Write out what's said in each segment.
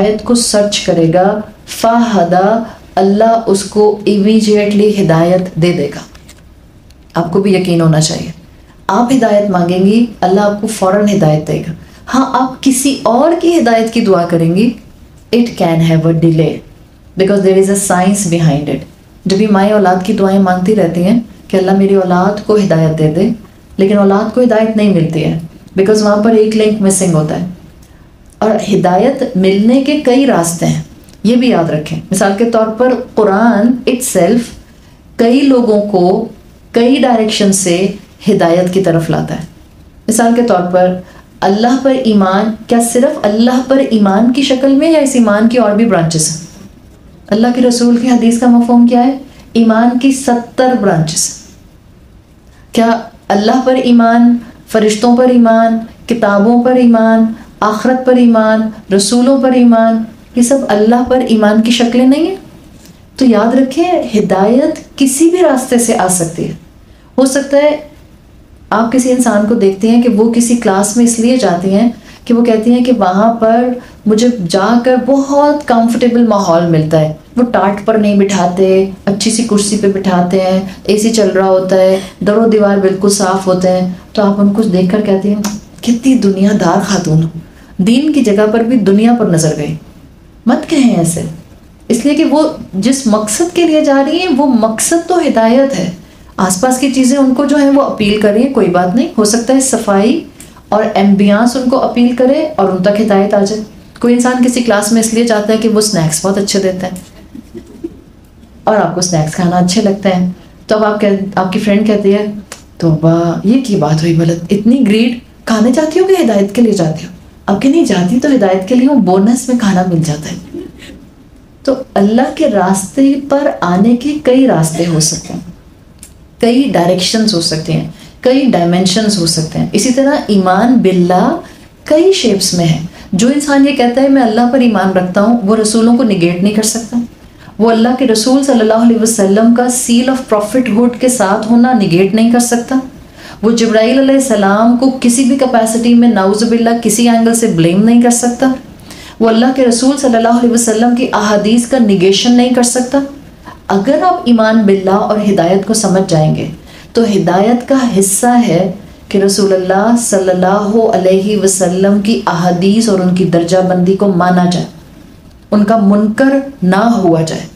आयत को सर्च करेगा, फाहदा, अल्लाह उसको इमीजिएटली हिदायत दे देगा। आपको भी यकीन होना चाहिए। आप हिदायत मांगेंगी, अल्लाह आपको फ़ौरन हिदायत देगा। हाँ आप किसी और की हिदायत की दुआ करेंगी। It can have a delay because there is a science behind it जब भी माएँ औलाद की दुआएँ मांगती रहती हैं कि अल्लाह मेरी औलाद को हिदायत दे दे, लेकिन औलाद को हिदायत नहीं मिलती है बिकॉज़ वहाँ पर एक लिंक मिसिंग होता है। और हिदायत मिलने के कई रास्ते हैं। ये भी याद रखें। मिसाल के तौर पर कुरान इट कई लोगों को कई डायरेक्शन से हिदायत की तरफ़ लाता है। मिसाल के तौर पर अल्लाह पर ईमान, क्या सिर्फ़ अल्लाह पर ईमान की शक्ल में या इस ईमान की और भी ब्रांचेस हैं? अल्लाह के रसूल की हदीस का मफहम क्या है? ईमान की सत्तर ब्रांचेस क्या अल्लाह पर ईमान, फरिश्तों पर ईमान, किताबों पर ईमान आखरत पर ईमान, रसूलों पर ईमान, ये सब अल्लाह पर ईमान की शक्लें नहीं है। तो याद रखें, हिदायत किसी भी रास्ते से आ सकती है। हो सकता है आप किसी इंसान को देखते हैं कि वो किसी क्लास में इसलिए जाती हैं कि वो कहती हैं कि वहाँ पर मुझे जाकर बहुत कंफर्टेबल माहौल मिलता है। वो टाट पर नहीं बिठाते, अच्छी सी कुर्सी पे बिठाते हैं एसी चल रहा होता है, दरो दीवार बिल्कुल साफ़ होते हैं। तो आप उनको देख कर कहते हैं, कितनी दुनियादार खातून हो। दीन की जगह पर भी दुनिया पर नज़र गई मत कहें ऐसे। इसलिए कि वो जिस मकसद के लिए जा रही हैं, वो मकसद तो हिदायत है। आसपास की चीज़ें उनको जो है, वो अपील करें, कोई बात नहीं। हो सकता है सफ़ाई और एम्बियांस उनको अपील करे और उन तक हिदायत आ जाए। कोई इंसान किसी क्लास में इसलिए जाता है कि वो स्नैक्स बहुत अच्छे देते हैं और आपको स्नैक्स खाना अच्छे लगते हैं। तो अब आप कह, आपकी फ्रेंड कहती है तो वाह ये की बात हुई गलत इतनी ग्रीड खाने जाती हो कि हिदायत के लिए जाती हो? अब कि नहीं जाती तो हिदायत के लिए वो बोनस में खाना मिल जाता है। तो अल्लाह के रास्ते पर आने के कई रास्ते हो सकते हैं। कई डायरेक्शंस हो सकते हैं, कई डायमेंशंस हो सकते हैं। इसी तरह ईमान बिल्ला कई शेप्स में है। जो इंसान ये कहता है, मैं अल्लाह पर ईमान रखता हूँ, वो रसूलों को निगेट नहीं कर सकता। वो अल्लाह के रसूल सल्लल्लाहु अलैहि वसल्लम का सील ऑफ़ प्रॉफिटहुड के साथ होना निगेट नहीं कर सकता। वो जब्राईल सलाम को किसी भी कैपेसिटी में नाउजबिल्ला किसी एंगल से ब्लेम नहीं कर सकता। वो अल्लाह के रसूल सल्लल्लाहु अलैहि वसल्लम की अहादीस का निगेशन नहीं कर सकता। अगर आप ईमान बिल्ला और हिदायत को समझ जाएँगे तो हिदायत का हिस्सा है कि रसूलुल्लाह सल्लल्लाहु अलैहि वसल्लम की अहादीस और उनकी दर्जाबंदी को माना जाए। उनका मुनकर ना हुआ जाए।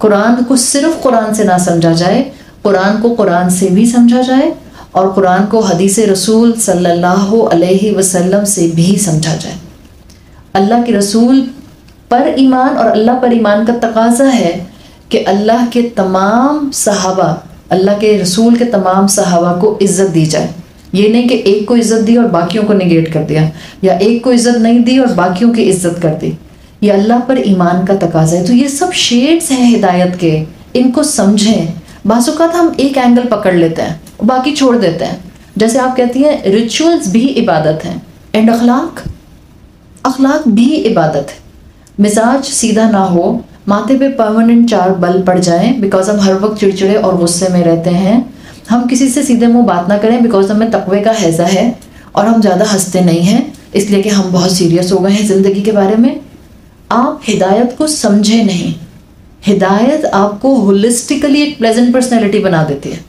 कुरान को सिर्फ़ कुरान से ना समझा जाए, कुरान को कुरान से भी समझा जाए और कुरान को हदीस रसूल सल्लल्लाहु अलैहि वसल्लम से भी समझा जाए। अल्लाह के रसूल पर ईमान और अल्लाह पर ईमान का तकाजा है कि अल्लाह के तमाम सहाबा, अल्लाह के रसूल के तमाम सहाबा को इज़्ज़त दी जाए। ये नहीं कि एक को इज़्ज़त दी और बाकियों को निगेट कर दिया, या एक को इज़्ज़त नहीं दी और बाकियों की इज़्ज़त कर दी। ये अल्लाह पर ईमान का तकाजा है। तो ये सब शेड्स हैं हिदायत के। इनको समझें। बाज़ात हम एक एंगल पकड़ लेते हैं। बाकी छोड़ देते हैं। जैसे आप कहती हैं रिचुअल्स भी इबादत हैं। एंड अखलाक? अखलाक भी इबादत है। मिजाज सीधा ना हो, माथे पे परमानेंट चार बल पड़ जाए बिकॉज़ हम हर वक्त चिड़चिड़े और गुस्से में रहते हैं। हम किसी से सीधे मुँह बात ना करें बिकॉज़ हमें तकवे का हैजा है और हम ज़्यादा हँसते नहीं हैं, इसलिए कि हम बहुत सीरियस हो गए हैं ज़िंदगी के बारे में। आप हिदायत को समझे नहीं। हिदायत आपको होलिस्टिकली एक प्लेजेंट पर्सनैलिटी बना देती है।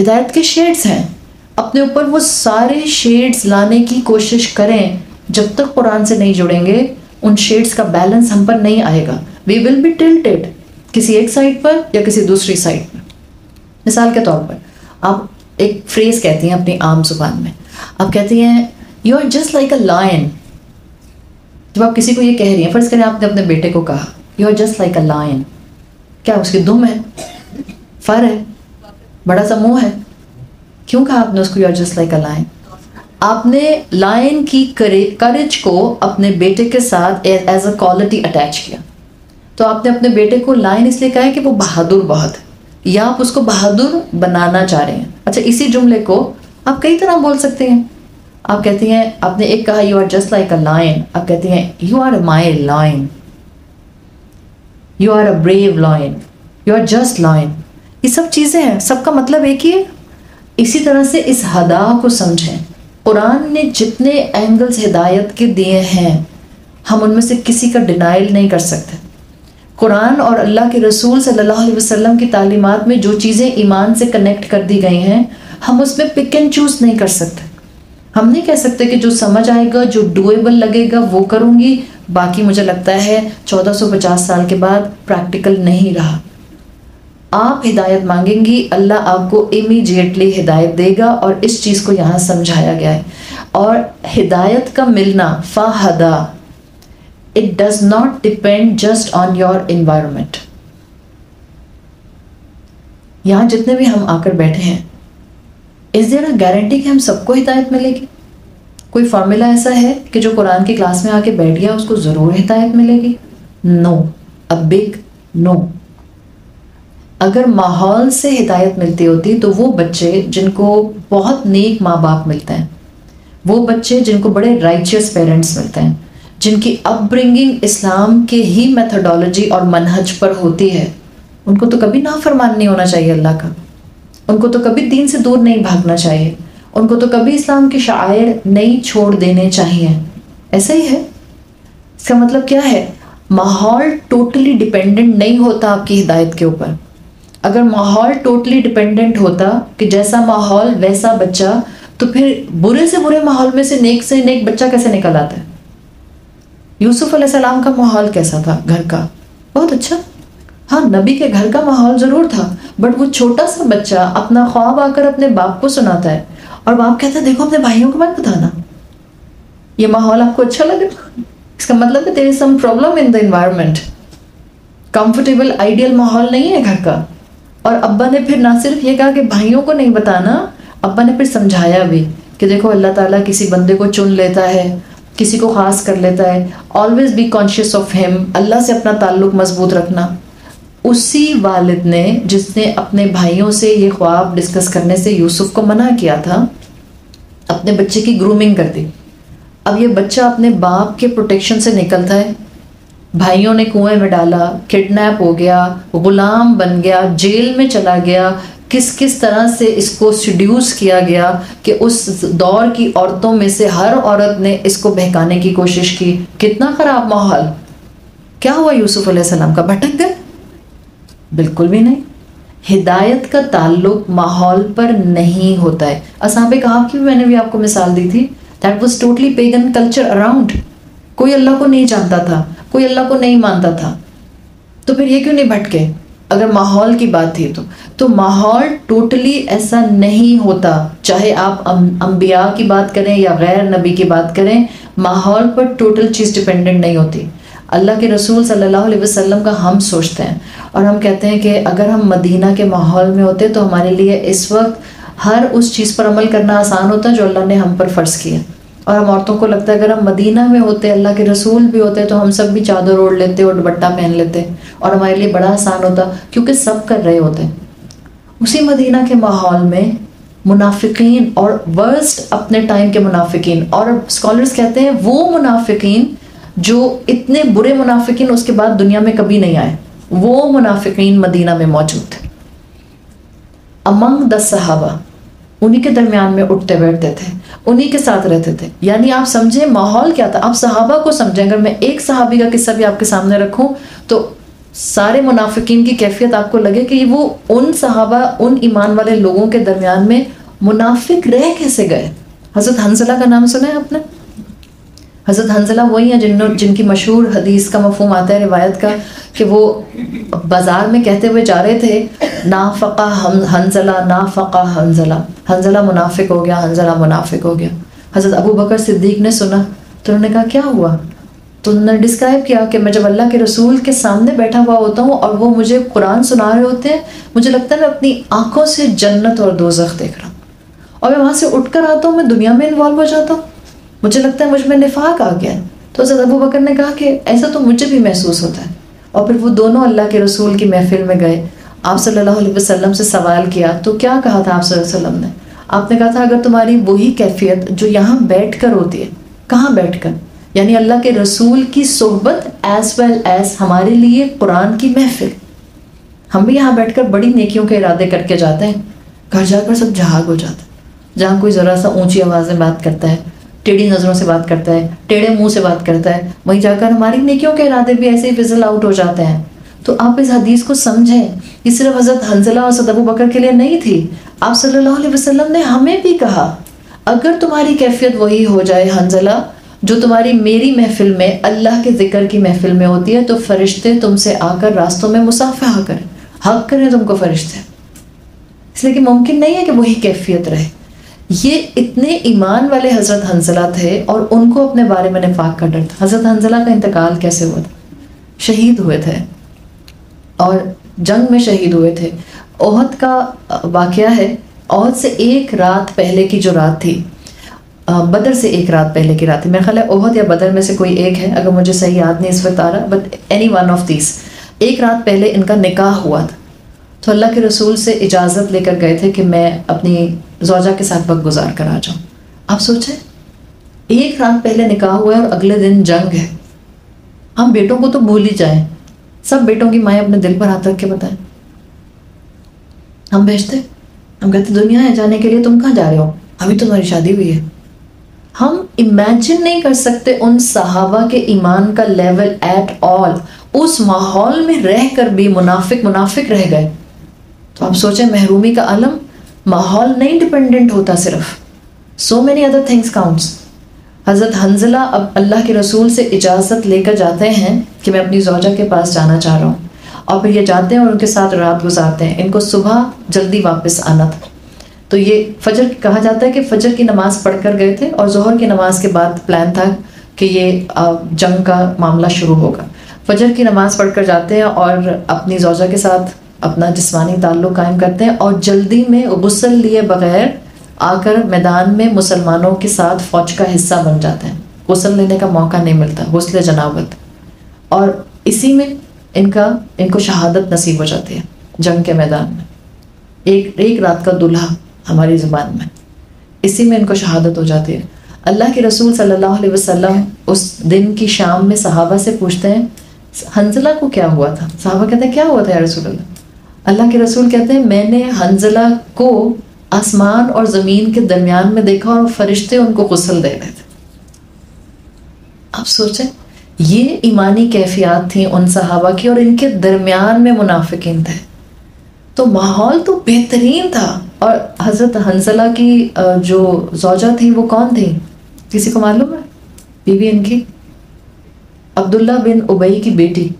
हिदायत के शेड्स हैं। अपने ऊपर वो सारे शेड्स लाने की कोशिश करें। जब तक कुरान से नहीं जुड़ेंगे, उन शेड्स का बैलेंस हम पर नहीं आएगा। वी विल बी टिल्टेड किसी एक साइड पर या किसी दूसरी साइड पर। मिसाल के तौर पर, आप एक फ्रेज कहती हैं अपनी आम ज़ुबान में। आप कहती हैं you are just like a lion जब आप किसी को ये कह रही हैं, फ़र्ज़ करें आपने अपने बेटे को कहा you are just like a lion क्या उसकी दुम है? फर है। बड़ा सा मुँह है। क्यों कहा आपने उसको you are just like a lion आपने लायन की करेज को अपने बेटे के साथ एज अ क्वालिटी अटैच किया। तो आपने अपने बेटे को लाइन इसलिए कहा है कि वो बहादुर बहुत है। या आप उसको बहादुर बनाना चाह रहे हैं। अच्छा इसी जुमले को आप कई तरह बोल सकते हैं। आप कहती हैं, आपने एक कहा you are just like a lion आप कहती हैं you are my lion you are a brave lion you are just lion ये सब चीज़ें हैं। सबका मतलब एक ही इसी तरह से इस हदा को समझें। कुरान ने जितने एंगल्स हिदायत के दिए हैं, हम उनमें से किसी का डिनाइल नहीं कर सकते। कुरान और अल्लाह के रसूल सल्लल्लाहु अलैहि वसल्लम की तालीमात में जो चीज़ें ईमान से कनेक्ट कर दी गई हैं, हम उसमें पिक एंड चूज़ नहीं कर सकते। हम नहीं कह सकते कि जो समझ आएगा, जो डुएबल लगेगा, वो करूँगी। बाकी मुझे लगता है 1450 साल के बाद प्रैक्टिकल नहीं रहा। आप हिदायत मांगेंगी, अल्लाह आपको इमीजिएटली हिदायत देगा और इस चीज़ को यहाँ समझाया गया है। और हिदायत का मिलना, फ़ाहदा it does not depend just on your environment यहाँ जितने भी हम आकर बैठे हैं इस देर अ गारंटी कि हम सबको हिदायत मिलेगी? कोई फॉर्मूला ऐसा है कि जो कुरान की क्लास में आके बैठ गया, उसको ज़रूर हिदायत मिलेगी? नो अ बिग नो अगर माहौल से हिदायत मिलती होती तो वो बच्चे जिनको बहुत नेक माँ बाप मिलते हैं, वो बच्चे जिनको बड़े राइचियस पेरेंट्स मिलते हैं, जिनकी अपब्रिंगिंग इस्लाम के ही मेथडोलॉजी और मनहज पर होती है, उनको तो कभी ना फरमान नहीं होना चाहिए अल्लाह का, उनको तो कभी दीन से दूर नहीं भागना चाहिए, उनको तो कभी इस्लाम के शायर नहीं छोड़ देने चाहिए। ऐसा ही है? इसका मतलब क्या है? माहौल टोटली डिपेंडेंट नहीं होता आपकी हिदायत के ऊपर। अगर माहौल टोटली डिपेंडेंट होता कि जैसा माहौल, वैसा बच्चा तो फिर बुरे से बुरे माहौल में से नेक से नेक बच्चा कैसे निकल आता है? यूसुफ सलाम का माहौल कैसा था घर का? बहुत अच्छा। हाँ नबी के घर का माहौल ज़रूर था बट वो छोटा सा बच्चा अपना ख्वाब आकर अपने बाप को सुनाता है और बाप कहता है, देखो, अपने भाइयों को मत बताना। ये माहौल आपको अच्छा लगे इसका मतलब है तेरे some problem in the environment comfortable ideal माहौल नहीं है घर का। और अब्बा ने फिर ना सिर्फ़ ये कहा कि भाइयों को नहीं बताना, अब्बा ने फिर समझाया भी कि देखो, अल्लाह ताला किसी बंदे को चुन लेता है, किसी को ख़ास कर लेता है। Always be conscious of him अल्लाह से अपना ताल्लुक मज़बूत रखना। उसी वालिद ने, जिसने अपने भाइयों से ये ख्वाब डिस्कस करने से यूसुफ को मना किया था, अपने बच्चे की ग्रूमिंग कर दी। अब ये बच्चा अपने बाप के प्रोटेक्शन से निकलता है। भाइयों ने कुएँ में डाला किडनैप हो गया, गुलाम बन गया, जेल में चला गया। किस किस तरह से इसको सिड्यूस किया गया कि उस दौर की औरतों में से हर औरत ने इसको बहकाने की कोशिश की? कितना ख़राब माहौल। क्या हुआ यूसुफ सलाम का? भटक गए? बिल्कुल भी नहीं। हिदायत का ताल्लुक माहौल पर नहीं होता है। असाब कहा कि मैंने भी आपको मिसाल दी थी। That was totally pagan culture around कोई अल्लाह को नहीं जानता था। कोई अल्लाह को नहीं मानता था। तो फिर ये क्यों नहीं भटके अगर माहौल की बात थी तो। तो माहौल टोटली ऐसा नहीं होता। चाहे आप अम्बिया की बात करें या गैर नबी की बात करें, माहौल पर टोटल चीज़ डिपेंडेंट नहीं होती। अल्लाह के रसूल सल्लल्लाहु अलैहि वसल्लम का हम सोचते हैं। और हम कहते हैं कि अगर हम मदीना के माहौल में होते तो हमारे लिए इस वक्त हर उस चीज़ पर अमल करना आसान होता जो अल्लाह ने हम पर फ़र्ज़ किया। और हम औरतों को लगता है अगर हम मदीना में होते, अल्लाह के रसूल भी होते तो हम सब भी चादर ओढ़ लेते और दुपट्टा पहन लेते और हमारे लिए बड़ा आसान होता, क्योंकि सब कर रहे होते। उसी मदीना के माहौल में मुनाफिकीन और वर्स्ट अपने टाइम के मुनाफिकीन और स्कॉलर्स कहते हैं वो मुनाफिकीन जो इतने बुरे मुनाफिकीन उसके बाद दुनिया में कभी नहीं आए। वो मुनाफिकीन मदीना में मौजूद थे। अमंग द सहाबा उन्हीं के दरमियान में उठते बैठते थे। उन्हीं के साथ रहते थे। यानी आप समझे माहौल क्या था। आप सहाबा को समझें, अगर मैं एक सहाबी का किस्सा भी आपके सामने रखूँ तो सारे मुनाफिकीन की कैफियत आपको लगे कि वो उन सहाबा, उन ईमान वाले लोगों के दरमियान में मुनाफिक रह कैसे गए? हज़रत हंसला का नाम सुना है आपने? हज़रत हंजला वही हैं जिन जिनकी मशहूर हदीस का मफहम आता है, रिवायत का, कि वो बाज़ार में कहते हुए जा रहे थे ना फ़ा हम हंजला ना फ़ा हंजला। हंजला मुनाफिक हो गया, हंजला मुनाफिक हो गया। हज़रत अबू बकर सिद्दीक ने सुना तो उन्होंने कहा, क्या हुआ? तो उन्होंने डिस्क्राइब किया कि मैं जब अल्लाह के रसूल के सामने बैठा हुआ होता हूँ और वो मुझे कुरान सुना रहे होते हैं, मुझे लगता है मैं अपनी आँखों से जन्नत और दोजख देख रहा हूँ। और मैं वहाँ से उठ कर आता हूँ, मैं दुनिया में इन्वॉल्व हो जाता हूँ। मुझे लगता है मुझमें निफाक आ गया तो अबू बकर ने कहा कि ऐसा तो मुझे भी महसूस होता है। और फिर वो दोनों अल्लाह के रसूल की महफिल में गए। आप सल्लल्लाहु अलैहि वसल्लम से सवाल किया तो क्या कहा था आप वसल्लम ने? आपने कहा था, अगर तुम्हारी वही कैफियत जो यहाँ बैठ कर होती है, कहाँ बैठ कर यानी अल्लाह के रसूल की सोहबत एज वेल एज हमारे लिए कुरान की महफिल। हम भी यहाँ बैठकर बड़ी नेकियों के इरादे करके जाते हैं। घर जाकर सब जहाग हो जाता है। जहाँ कोई ज़रा सा ऊँची आवाज़ में बात करता है टेढ़ी नज़रों से बात करता है, टेढ़े मुँह से बात करता है। वहीं जाकर हमारी नेकियों के इरादे भी ऐसे ही फिजल आउट हो जाते हैं। तो आप इस हदीस को समझें कि सिर्फ़ हज़रत हंजला और सदबू बकर के लिए नहीं थी। आप सल्लल्लाहु अलैहि वसल्लम ने हमें भी कहा, अगर तुम्हारी कैफियत वही हो जाए हंजला जो तुम्हारी मेरी महफिल में, अल्लाह के ज़िक्र की महफिल में होती है तो फरिश्ते तुमसे आकर रास्तों में मुसाफा करें। हक करें तुमको फरिश्ते। इसलिए कि मुमकिन नहीं है कि वही कैफियत रहे। ये इतने ईमान वाले हज़रत हंजला थे और उनको अपने बारे में निफाक का डर था। हज़रत हंजला का इंतकाल कैसे हुआ था? शहीद हुए थे और जंग में शहीद हुए थे। ओहद का वाक़ है, ओहद से एक रात पहले की जो रात थी बदर से एक रात पहले की रात थी। मेरा ख्याल है ओहद या बदर में से कोई एक है, अगर मुझे सही याद नहीं इस वक्त आ रहा but any one of this एक रात पहले इनका निकाह हुआ था। तो अल्लाह के रसूल से इजाज़त लेकर गए थे कि मैं अपनी जोजा के साथ वक्त गुजार कर आ जाऊँ आप सोचें, एक रात पहले निकाह हुआ है और अगले दिन जंग है। हम बेटों को तो भूल ही जाए। सब बेटों की माएँ अपने दिल पर हाथ रख के बताएँ। हम भेजते, हम कहते, दुनिया है जाने के लिए तुम कहाँ जा रहे हो? अभी तो तुम्हारी शादी हुई है। हम इमेजिन नहीं कर सकते उन सहाबा के ईमान का लेवल एट ऑल उस माहौल में रह कर भी मुनाफिक मुनाफिक रह गए। तो आप सोचें, महरूमी का आलम माहौल नहीं डिपेंडेंट होता सिर्फ़। So many other things counts हज़रत हंजला अब अल्लाह के रसूल से इजाज़त लेकर जाते हैं कि मैं अपनी जोजा के पास जाना चाह रहा हूँ। और फिर ये जाते हैं और उनके साथ रात गुजारते हैं। इनको सुबह जल्दी वापस आना था। तो ये फजर कहा जाता है कि फजर की नमाज़ पढ़ कर गए थे और जहर की नमाज़ के बाद प्लान था कि ये जंग का मामला शुरू होगा। फजर की नमाज़ पढ़ कर जाते हैं और अपनी जोजा के साथ अपना जिसमानी ताल्लुक कायम करते हैं और जल्दी में गुसल लिए बगैर आकर मैदान में मुसलमानों के साथ फ़ौज का हिस्सा बन जाते हैं। गुसल लेने का मौका नहीं मिलता, गुसल जनावत। और इसी में इनका, इनको शहादत नसीब हो जाती है, जंग के मैदान में। एक एक रात का दुल्हा हमारी ज़ुबान में। इसी में इनको शहादत हो जाती है। अल्लाह के रसूल सल्लल्लाहु अलैहि वसल्लम उस दिन की शाम में सहाबा से पूछते हैं हंजला को क्या हुआ था? सहाबा कहते हैं, क्या हुआ था या रसूल अल्लाह अल्लाह के रसूल कहते हैं, मैंने हंजला को आसमान और ज़मीन के दरमियान में देखा और फरिश्ते उनको गुसल दे रहे थे। आप सोचें, ये ईमानी कैफियत थी उन सहाबा की और इनके दरमियान में मुनाफिकिन थे। तो माहौल तो बेहतरीन था। और हज़रत हंसला की जो जौजा थी, वो कौन थी? किसी को मालूम है? बीवी इनकी? अब्दुल्ला बिन उबई की बेटी।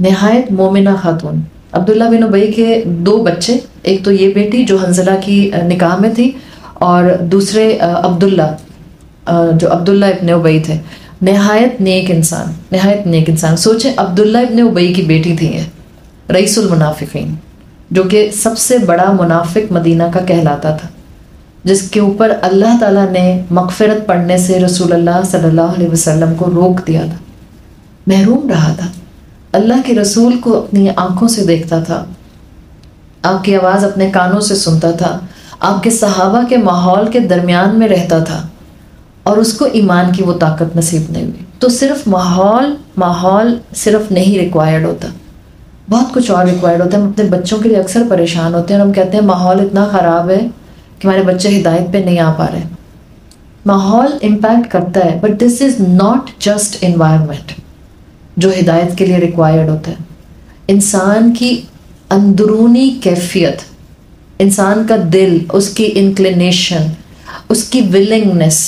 नहायत मोमिना खातून। अब्दुल्ला बिन उबई के दो बच्चे, एक तो ये बेटी जो हंजला की निकाह में थी और दूसरे अब्दुल्ला जो अब्दुल्ला इब्ने उबई थे। नहायत नेक इंसान, नहायत नेक इंसान। सोचें, अब्दुल्ला इब्ने उबई की बेटी थी ये, रईसुल मुनाफिकीन, जो कि सबसे बड़ा मुनाफिक मदीना का कहलाता था, जिसके ऊपर अल्लाह ताला ने मगफरत पढ़ने से रसूल अल्लाह सल्लल्लाहु अलैहि वसल्लम को रोक दिया था। महरूम रहा था। अल्लाह के रसूल को अपनी आँखों से देखता था। आपकी आवाज़ अपने कानों से सुनता था। आपके सहाबा के माहौल के दरमियान में रहता था और उसको ईमान की वो ताकत नसीब नहीं हुई। तो सिर्फ़ माहौल माहौल सिर्फ़ नहीं रिक्वायर्ड होता। बहुत कुछ और रिक्वायर्ड होता है। हम अपने बच्चों के लिए अक्सर परेशान होते हैं और हम कहते हैं, माहौल इतना ख़राब है कि हमारे बच्चे हिदायत पे नहीं आ पा रहे। माहौल इम्पैक्ट करता है but this is not just environment जो हिदायत के लिए रिक्वायर्ड होता है। इंसान की अंदरूनी कैफियत, इंसान का दिल, उसकी इंक्लिनेशन उसकी विलिंगनेस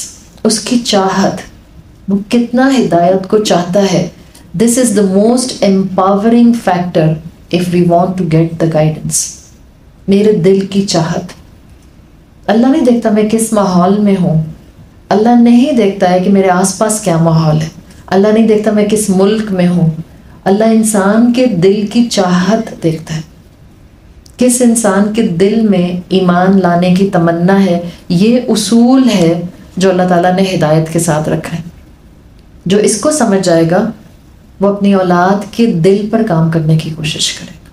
उसकी चाहत, वो कितना हिदायत को चाहता है। This is the most empowering factor if we want to get the guidance मेरे दिल की चाहत। अल्लाह नहीं देखता मैं किस माहौल में हूँ। अल्लाह नहीं देखता है कि मेरे आसपास क्या माहौल है। अल्लाह नहीं देखता मैं किस मुल्क में हूँ। अल्लाह इंसान के दिल की चाहत देखता है। किस इंसान के दिल में ईमान लाने की तमन्ना है, ये उसूल है जो अल्लाह ताला ने हिदायत के साथ रखा है। जो इसको समझ जाएगा, वो अपनी औलाद के दिल पर काम करने की कोशिश करेगा।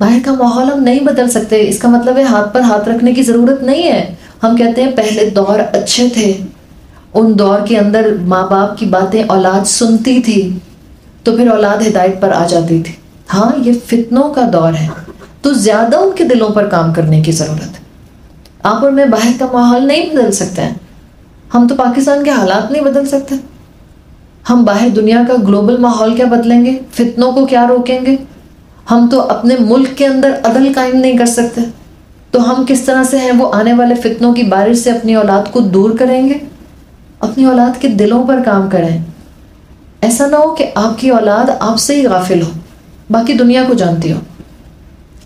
बाहर का माहौल हम नहीं बदल सकते, इसका मतलब है हाथ पर हाथ रखने की ज़रूरत नहीं है। हम कहते हैं, पहले दौर अच्छे थे उन दौर के अंदर माँ बाप की बातें औलाद सुनती थी तो फिर औलाद हिदायत पर आ जाती थी। हाँ ये फितनों का दौर है तो ज़्यादा उनके दिलों पर काम करने की ज़रूरत है। आप और मैं बाहर का माहौल नहीं बदल सकते हैं। हम तो पाकिस्तान के हालात नहीं बदल सकते। हम बाहर दुनिया का ग्लोबल माहौल क्या बदलेंगे? फितनों को क्या रोकेंगे? हम तो अपने मुल्क के अंदर अदल कायम नहीं कर सकते। तो हम किस तरह से हैं वो आने वाले फितनों की बारिश से अपनी औलाद को दूर करेंगे? अपनी औलाद के दिलों पर काम करें। ऐसा ना हो कि आपकी औलाद आपसे ही गाफिल हो, बाकी दुनिया को जानती हो।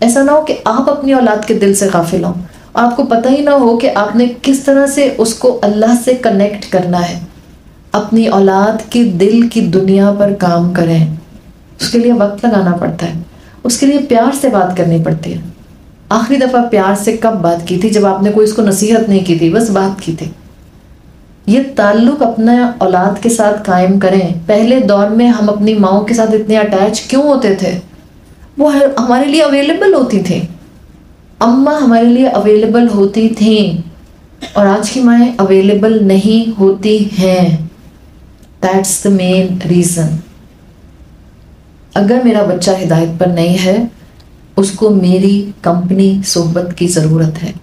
ऐसा ना हो कि आप अपनी औलाद के दिल से गाफिल हो। आपको पता ही ना हो कि आपने किस तरह से उसको अल्लाह से कनेक्ट करना है। अपनी औलाद के दिल की दुनिया पर काम करें। उसके लिए वक्त लगाना पड़ता है। उसके लिए प्यार से बात करनी पड़ती है। आखिरी दफ़ा प्यार से कब बात की थी जब आपने कोई इसको नसीहत नहीं की थी, बस बात की थी। ये ताल्लुक अपना औलाद के साथ कायम करें। पहले दौर में हम अपनी माओ के साथ इतने अटैच क्यों होते थे? वो हमारे लिए अवेलेबल होती थी। अम्मा हमारे लिए अवेलेबल होती थी, और आज की माएँ अवेलेबल नहीं होती हैं। दैट्स द मेन रीज़न अगर मेरा बच्चा हिदायत पर नहीं है, उसको मेरी कंपनी सोहबत की ज़रूरत है।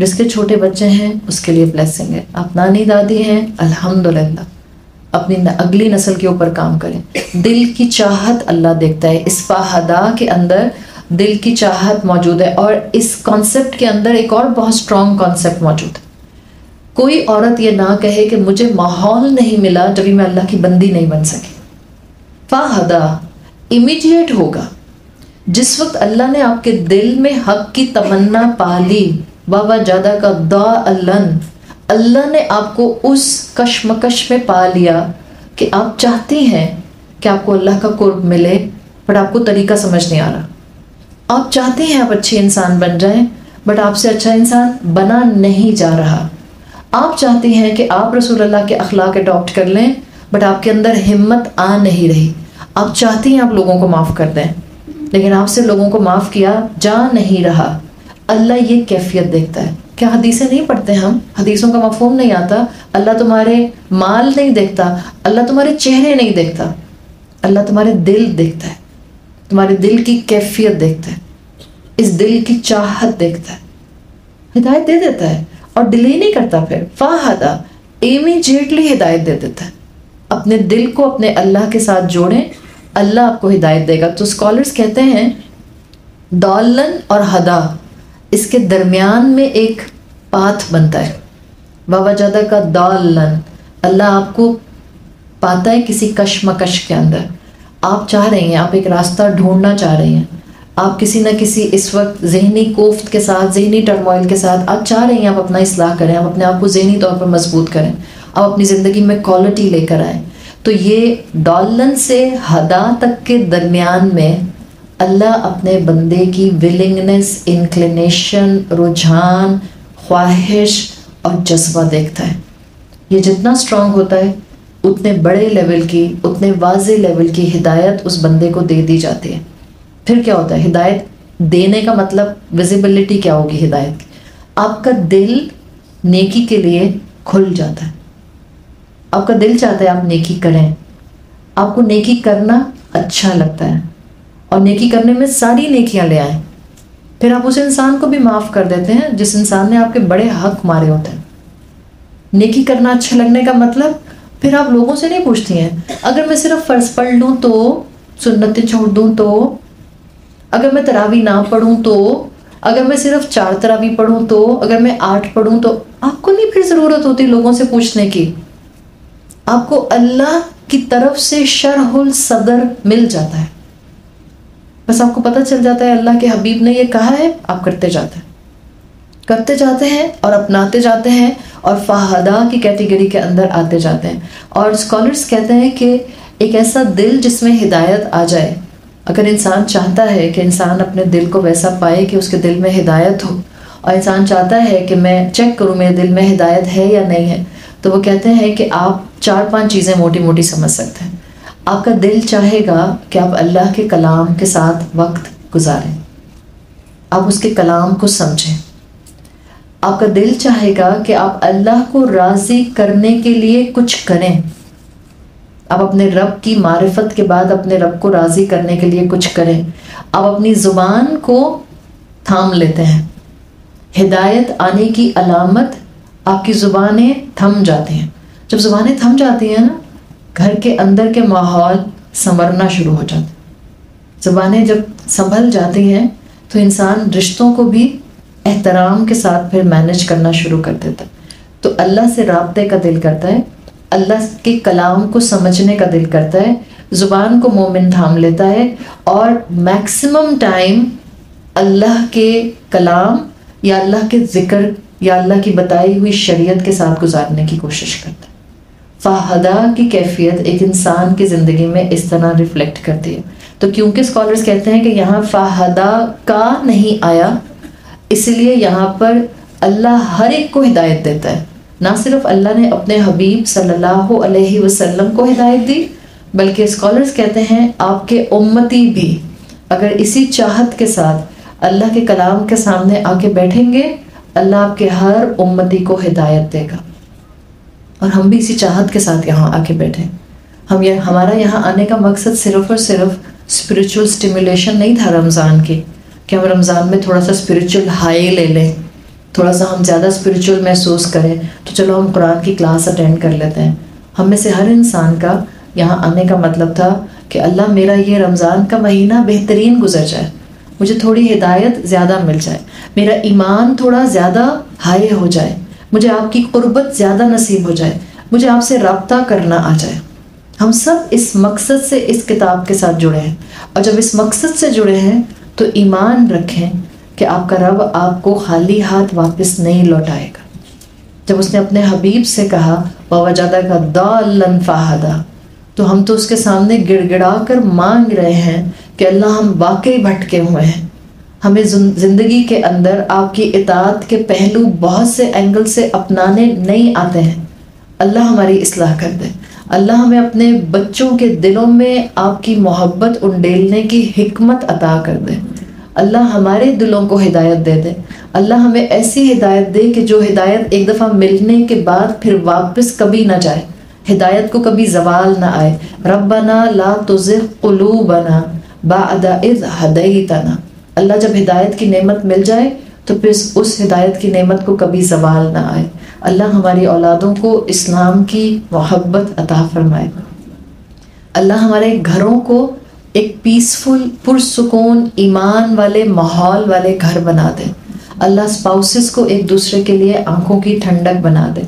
जिसके छोटे बच्चे हैं, उसके लिए ब्लेसिंग है। आप नानी दादी हैं, अल्हम्दुलिल्लाह। अपनी अगली नस्ल के ऊपर काम करें। दिल की चाहत अल्लाह देखता है। इस फाहदा के अंदर दिल की चाहत मौजूद है और इस कॉन्सेप्ट के अंदर एक और बहुत स्ट्रॉन्ग कॉन्सेप्ट मौजूद है। कोई औरत ये ना कहे कि मुझे माहौल नहीं मिला जब मैं अल्लाह की बंदी नहीं बन सकी। फाहदा इमीडिएट होगा। जिस वक्त अल्लाह ने आपके दिल में हक की तमन्ना पाली बाबा जादा का दा अल्लन अल्लाह ने आपको उस कशमकश में पा लिया कि आप चाहती हैं कि आपको अल्लाह का कुर्ब मिले, बट आपको तरीका समझ नहीं आ रहा। आप चाहते हैं आप अच्छे इंसान बन जाएँ, बट आपसे अच्छा इंसान बना नहीं जा रहा। आप चाहते हैं कि आप रसूल अल्लाह के अखलाक अडॉप्ट कर लें, बट आपके अंदर हिम्मत आ नहीं रही। आप चाहती हैं आप लोगों को माफ़ कर दें, लेकिन आपसे लोगों को माफ़ किया जा नहीं रहा। अल्लाह ये कैफियत देखता है। क्या हदीसें नहीं पढ़ते हम? हदीसों का मफहम नहीं आता। अल्लाह तुम्हारे माल नहीं देखता। अल्लाह तुम्हारे चेहरे नहीं देखता। अल्लाह तुम्हारे दिल देखता है। तुम्हारे दिल की कैफियत देखता है। इस दिल की चाहत देखता है। हिदायत दे देता है और डिले नहीं करता फिर। फाहदा इमीजिएटली हिदायत दे देता है। अपने दिल को अपने अल्लाह के साथ जोड़ें। अल्लाह आपको हिदायत देगा। तो स्कॉलर्स कहते हैं दौलन और हदा। इसके दरमियान में एक पाथ बनता है। बाबा जादा का दौलन अल्लाह आपको पाता है किसी कशमकश के अंदर। आप चाह रहे हैं, आप एक रास्ता ढूंढना चाह रहे हैं। आप किसी न किसी इस वक्त जहनी कोफ्त के साथ, जहनी टर्मोइल के साथ, आप चाह रहे हैं आप अपना इसलाह करें, आप अपने आप को जहनी तौर पर मज़बूत करें। आप अपनी ज़िंदगी में क्वालिटी लेकर आए। तो ये डॉलन से हदा तक के दरमियान में अल्लाह अपने बंदे की विलिंगनेस इंक्लिनेशन रुझान, ख्वाहिश और जज्बा देखता है। ये जितना स्ट्रांग होता है, उतने बड़े लेवल की, उतने वाज लेवल की हिदायत उस बंदे को दे दी जाती है। फिर क्या होता है? हिदायत देने का मतलब विजिबिलिटी क्या होगी हिदायत की? आपका दिल नेकी के लिए खुल जाता है। आपका दिल चाहता है आप नेकी करें। आपको नेकी करना अच्छा लगता है। और नेकी करने में सारी नेकियाँ ले आए। फिर आप उस इंसान को भी माफ़ कर देते हैं, जिस इंसान ने आपके बड़े हक मारे होते हैं। नेकी करना अच्छा लगने का मतलब फिर आप लोगों से नहीं पूछती हैं, अगर मैं सिर्फ़ फ़र्ज़ पढ़ लूँ तो सुन्नतें छोड़ दूँ तो अगर मैं तरावी ना पढ़ूँ तो अगर मैं सिर्फ़ चार तरावी पढ़ूँ तो अगर मैं आठ पढ़ूँ तो आपको नहीं फिर ज़रूरत होती लोगों से पूछने की। आपको अल्लाह की तरफ़ से शरहुल सदर मिल जाता है। बस आपको पता चल जाता है, अल्लाह के हबीब ने ये कहा है, आप करते जाते हैं। करते जाते हैं और अपनाते जाते हैं और फाहदा की कैटेगरी के अंदर आते जाते हैं। और स्कॉलर्स कहते हैं कि एक ऐसा दिल जिसमें हिदायत आ जाए, अगर इंसान चाहता है कि इंसान अपने दिल को वैसा पाए कि उसके दिल में हिदायत हो, और इंसान चाहता है कि मैं चेक करूँ मेरे दिल में हिदायत है या नहीं है तो वो कहते हैं कि आप चार पाँच चीज़ें मोटी मोटी समझ सकते हैं। आपका दिल चाहेगा कि आप अल्लाह के कलाम के साथ वक्त गुजारें। आप उसके कलाम को समझें। आपका दिल चाहेगा कि आप अल्लाह को राज़ी करने के लिए कुछ करें। आप अपने रब की मारिफत के बाद अपने रब को राज़ी करने के लिए कुछ करें। आप अपनी ज़ुबान को थाम लेते हैं। हिदायत आने की अलामत आपकी ज़ुबानें थम जाती हैं। जब ज़ुबानें थम जाती हैं ना घर के अंदर के माहौल संवरना शुरू हो जाते ज़ुबानें जब संभल जाती हैं तो इंसान रिश्तों को भी एहतराम के साथ फिर मैनेज करना शुरू कर देता है। तो अल्लाह से रबते का दिल करता है, अल्लाह के कलाम को समझने का दिल करता है, ज़ुबान को मोमिन थाम लेता है और मैक्सिमम टाइम अल्लाह के कलाम या अल्लाह के ज़िक्र या अल्लाह की बताई हुई शरीयत के साथ गुजारने की कोशिश करता है। फ़ाहदा की कैफियत एक इंसान की ज़िंदगी में इस तरह रिफ्लेक्ट करती है। तो क्योंकि स्कॉलर्स कहते हैं कि यहाँ फ़ाहदा का नहीं आया, इसलिए यहाँ पर अल्लाह हर एक को हिदायत देता है। ना सिर्फ़ अल्लाह ने अपने हबीब सल्लल्लाहु अलैहि वसल्लम को हिदायत दी, बल्कि स्कॉलर्स कहते हैं आपके उम्मती भी। अगर इसी चाहत के साथ अल्लाह के कलाम के सामने आके बैठेंगे, अल्लाह आपके हर उम्मती को हिदायत देगा। और हम भी इसी चाहत के साथ यहाँ आके बैठे। हम ये, हमारा यहाँ आने का मकसद सिर्फ़ और सिर्फ़ स्पिरिचुअल स्टिमुलेशन नहीं था रमज़ान की, कि हम रमज़ान में थोड़ा सा स्पिरिचुअल हाई ले लें, थोड़ा सा हम ज़्यादा स्पिरिचुअल महसूस करें तो चलो हम कुरान की क्लास अटेंड कर लेते हैं। हम में से हर इंसान का यहाँ आने का मतलब था कि अल्लाह मेरा ये रमज़ान का महीना बेहतरीन गुजर जाए, मुझे थोड़ी हिदायत ज़्यादा मिल जाए, मेरा ईमान थोड़ा ज़्यादा हाई हो जाए। मुझे आपकी कुर्बत ज़्यादा नसीब हो जाए, मुझे आपसे रबता करना आ जाए। हम सब इस मकसद से इस किताब के साथ जुड़े हैं, और जब इस मकसद से जुड़े हैं तो ईमान रखें कि आपका रब आपको खाली हाथ वापस नहीं लौटाएगा। जब उसने अपने हबीब से कहा वजादा का दालन फाहदा तो हम तो उसके सामने गिड़गिड़ा कर मांग रहे हैं कि अल्लाह हम वाकई भटके हुए हैं। हमें ज़िंदगी के अंदर आपकी इतात के पहलू बहुत से एंगल से अपनाने नहीं आते हैं। अल्लाह हमारी इसलाह कर दे। अल्लाह हमें अपने बच्चों के दिलों में आपकी मोहब्बत उंडेलने की हिकमत अता कर दे। अल्लाह हमारे दिलों को हिदायत दे दे। अल्लाह हमें ऐसी हिदायत दे कि जो हिदायत एक दफ़ा मिलने के बाद फिर वापस कभी ना जाए। हिदायत को कभी जवाल ना आए। रब्बना ला तुज़िग़ बना बादा इज़ हदैतना। अल्लाह जब हिदायत की नेमत मिल जाए तो फिर उस हिदायत की नेमत को कभी जवाल ना आए। अल्लाह हमारी औलादों को इस्लाम की मोहब्बत अता फरमाए। अल्लाह हमारे घरों को एक पीसफुल पुरसकून, ईमान वाले माहौल वाले घर बना दे। अल्लाह स्पाउसेस को एक दूसरे के लिए आँखों की ठंडक बना दे।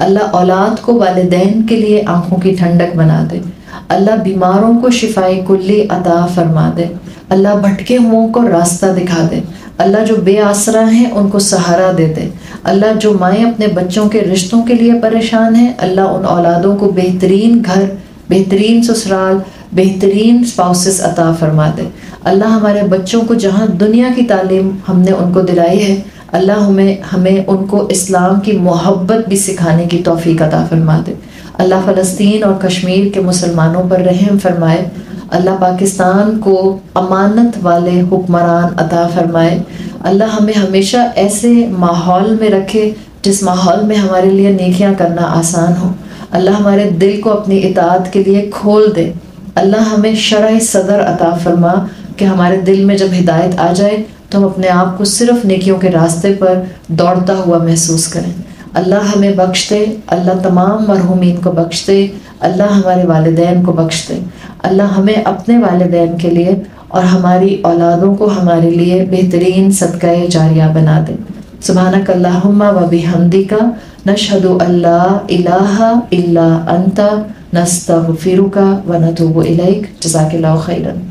अल्लाह औलाद को वालदेन के लिए आँखों की ठंडक बना दे। अल्लाह बीमारों को शिफाई कुल्ली अता फरमा दे। अल्लाह भटके हुओं को रास्ता दिखा दे। अल्लाह जो बेआसरा हैं, उनको सहारा दे दे। अल्लाह जो माएँ अपने बच्चों के रिश्तों के लिए परेशान हैं, अल्लाह उन औलादों को बेहतरीन घर, बेहतरीन ससुराल, बेहतरीन स्पाउसेस अता फरमा दे। अल्लाह हमारे बच्चों को जहाँ दुनिया की तालीम हमने उनको दिलाई है, अल्लाह हमें हमें उनको इस्लाम की मोहब्बत भी सिखाने की तोफ़ी अता फरमा दे। अल्लाह फ़लस्तीन और कश्मीर के मुसलमानों पर रहम फरमाए। अल्लाह पाकिस्तान को अमानत वाले हुक्मरान अता फरमाए। अल्लाह हमें हमेशा ऐसे माहौल में रखे जिस माहौल में हमारे लिए नेकियाँ करना आसान हो। अल्लाह हमारे दिल को अपनी इतात के लिए खोल दे। अल्लाह हमें शरा सदर अता फरमा कि हमारे दिल में जब हिदायत आ जाए तो हम अपने आप को सिर्फ़ नेकियों के रास्ते पर दौड़ता हुआ महसूस करें। अल्लाह हमें बख्श दे अल्लाह तमाम मरहुमीन को बख्श दे अल्लाह हमारे वालदेन को बख्श दे अल्लाह हमें अपने वालदेन के लिए और हमारी औलादों को हमारे लिए बेहतरीन सदक़ जारिया बना दे। सुबहानक अल्लाहुम्मा व बिहम्दिका नशहदु अल्लाह इलाहा इल्ला अंता नस्तगफिरुका व नतूबु इलैक। जज़ाकल्लाहु खैरन।